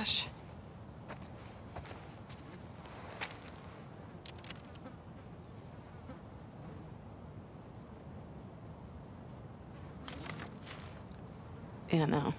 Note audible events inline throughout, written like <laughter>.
gosh. Yeah, no.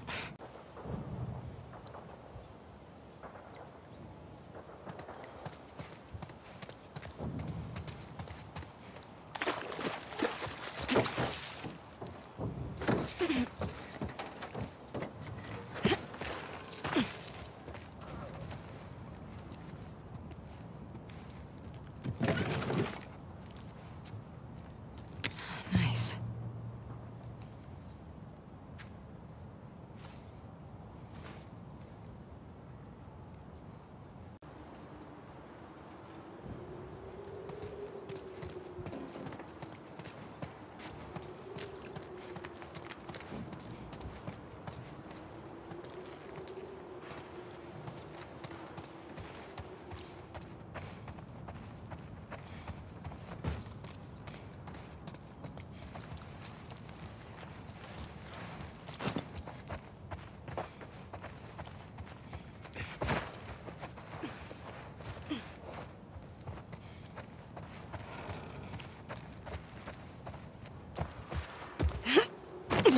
<coughs>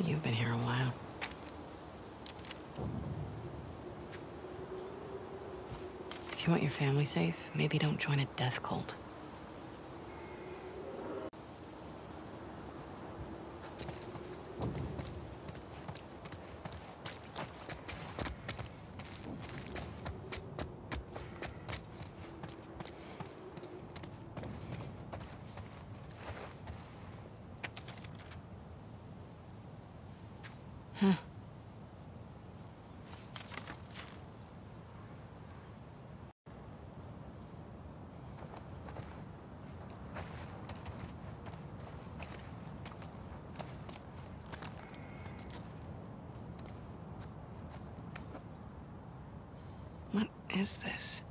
You've been here a while. If you want your family safe, maybe don't join a death cult. What is this?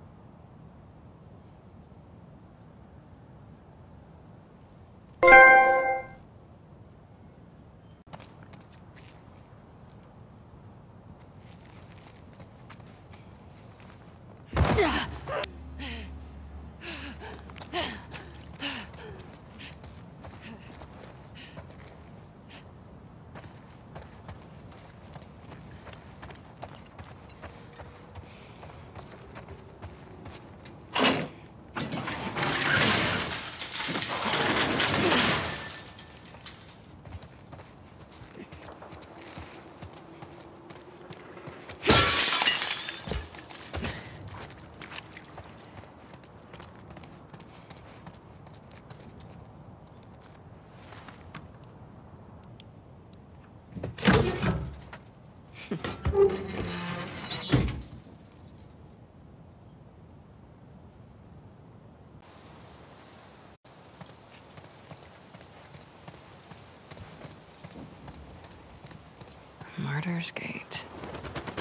Martyr's Gate.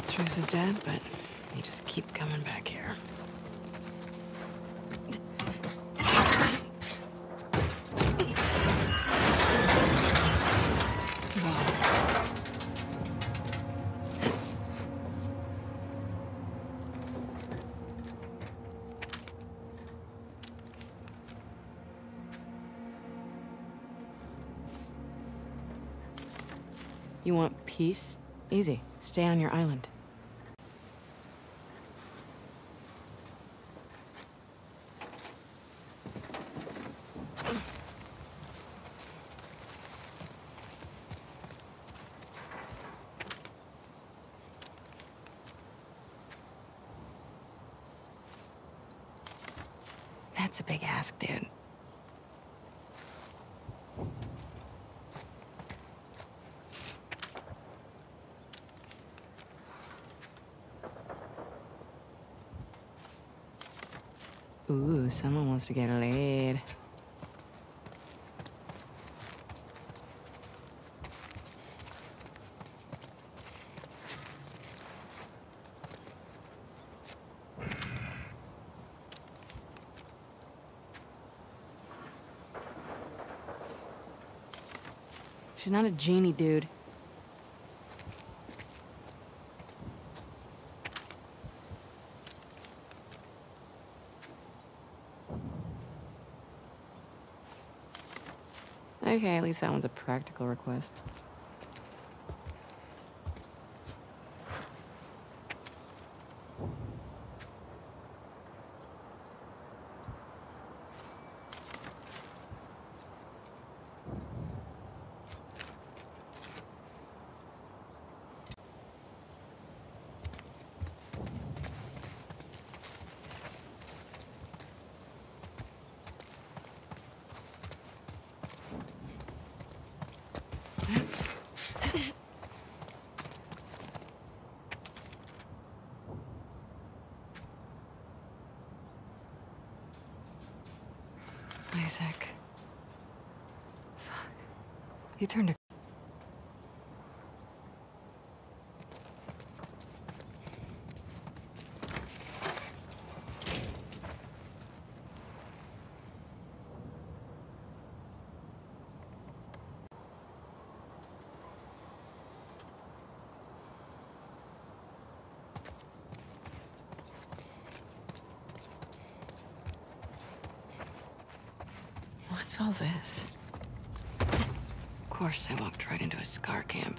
Truce is dead, but you just keep coming back here. You want peace? Easy. Stay on your island. That's a big ask, dude. Ooh, someone wants to get laid. She's not a genie, dude. Okay, at least that one's a practical request. Isaac. Fuck. You turned a. What's all this? Of course, I walked right into a scar camp.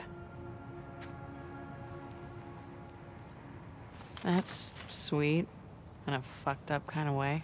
That's sweet. In a fucked up kind of way.